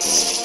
Bye.